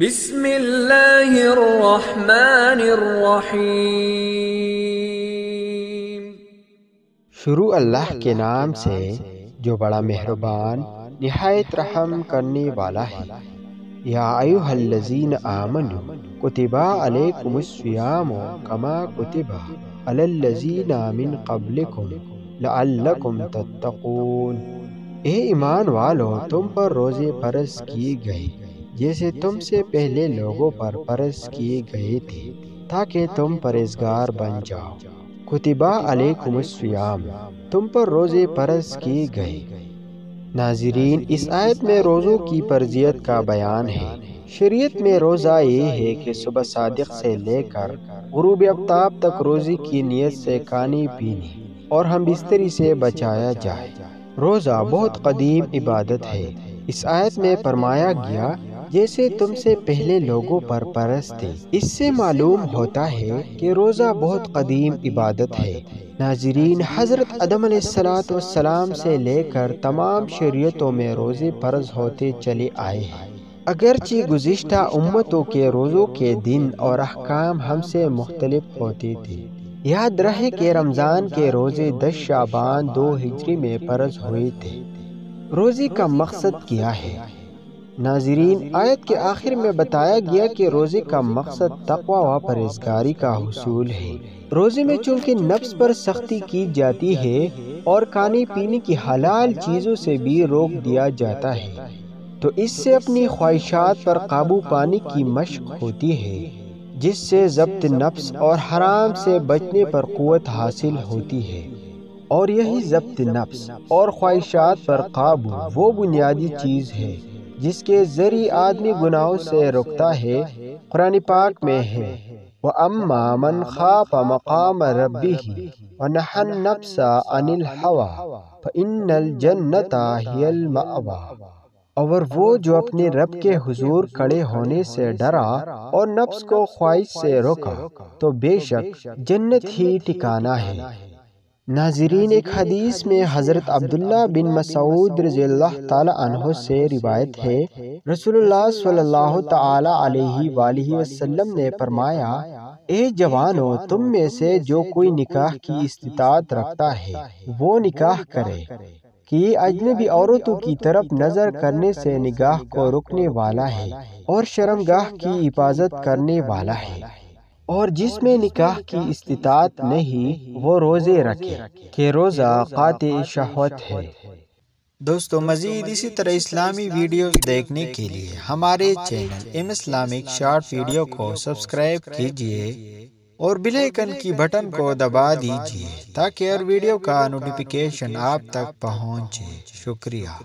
बिस्मिल्लाहिर्रहमानिर्रहीम। शुरू अल्लाह के नाम से जो बड़ा मेहरबान, निहायत रहम करने वाला है। या आयुहल्लजीन आमनु कुतिबा अलैकुमुस्सियाम कमा ईमान वालो तुम पर रोज़े फ़र्ज़ किए गए। जैसे तुमसे पहले लोगों पर फ़र्ज़ किए गए थे ताकि तुम परहेजगार बन जाओ। कुतिबा अलैकुमुस्सियाम तुम पर रोज़े फ़र्ज़ किए गए। नाजरीन इस आयत में रोज़ों की परजियत का बयान है। शरीयत में रोज़ा ये है कि सुबह सादिक से लेकर गुरूब आफ्ताब तक रोज़े की नीयत से खानी पीने और हम बिस्तरी से बचाया जाए। रोज़ा बहुत कदीम इबादत है। इस आयत में फरमाया गया जैसे तुमसे पहले लोगों पर परस थे। इससे मालूम होता है कि रोज़ा बहुत कदीम इबादत है। नाजरीन, हज़रत अदम सलाम से लेकर तमाम शरीयतों में रोज़े फ़र्ज़ होते चले आए हैं। अगरचे गुज्त उम्मतों के रोज़ों के दिन और अहकाम हमसे मुख्तलिफ़ होते थे। याद रहे कि रमज़ान के रोज़े दस शाबान दो हिजरी में फ़र्ज़ हुए थे। रोज़े का मकसद क्या है? नाजरीन, आयत के आखिर में बताया गया कि रोज़े का मकसद तकवा व परहेजगारी का हसूल है। रोज़े में चूँकि नफ्स पर सख्ती की जाती है और खाने पीने की हलाल चीज़ों से भी रोक दिया जाता है तो इससे अपनी ख्वाहिशात पर काबू पाने की मशक होती है, जिससे जब्त नफ्स और हराम से बचने पर कुत हासिल होती है। और यही जब्त नफ्स और ख्वाहिशात पर काबू वो बुनियादी चीज़ है जिसके ज़रिए आदमी गुनाहों से रुकता है कुरान पाक में है। वह अम्मा मन खाफ मकाम रबी व नहन नफ्सा अनिल हवा फ़इन्नल जन्नता हियल मअवा और वो जो अपने रब के हुजूर खड़े होने से डरा और नफ्स को ख्वाहिश से रोका। तो बेशक जन्नत ही ठिकाना है। नाजरीन एक हदीस में हज़रत अब्दुल्ला बिन मसूद रज़ी से रिवायत है रसूलुल्लाह सल्लल्लाहु अलैहि वसल्लम ने फरमाया ए जवानों तुम में से जो कोई निकाह की इस्तात रखता है वो निकाह करे कि अजनबी औरतों की तरफ़ नज़र करने से निगाह को रुकने वाला है और शर्मगाह की हिफाजत करने वाला है। और जिसमें निकाह की इस्तात नहीं वो रोज़े रखे। के रोज़ा कात शहवत है। दोस्तों मजीद इसी तरह इस्लामी वीडियोस देखने के लिए हमारे channel M Islamic short video को सब्सक्राइब कीजिए और बिलेकन की बटन को दबा दीजिए ताकि हर वीडियो का नोटिफिकेशन आप तक पहुँचे। शुक्रिया।